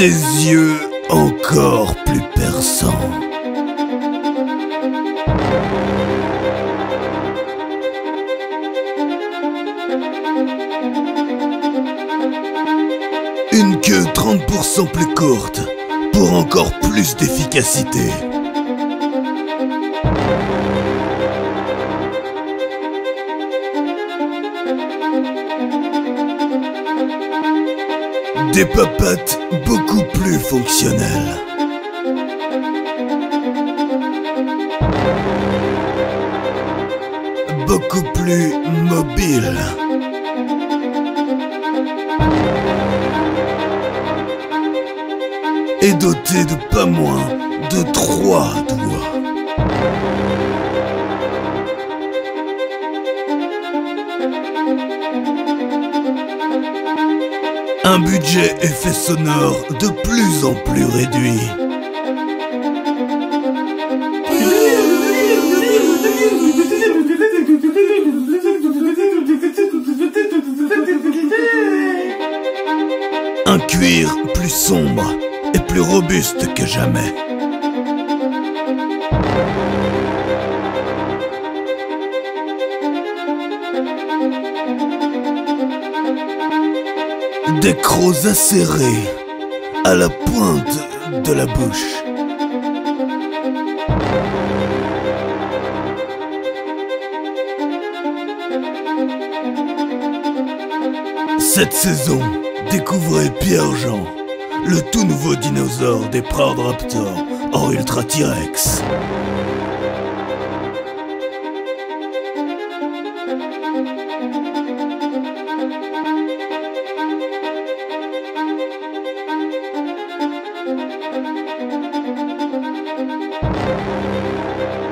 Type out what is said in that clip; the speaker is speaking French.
Des yeux encore plus perçants. Une queue 30% plus courte pour encore plus d'efficacité. Des papates beaucoup plus fonctionnelles. Beaucoup plus mobiles. Et doté de pas moins de trois doigts. Un budget effet sonore de plus en plus réduit. Un cuir plus sombre et plus robuste que jamais. Des crocs acérés à la pointe de la bouche. Cette saison, découvrez Pierre-Jean, le tout nouveau dinosaure des Proud Raptors en Ultra T-Rex. thank you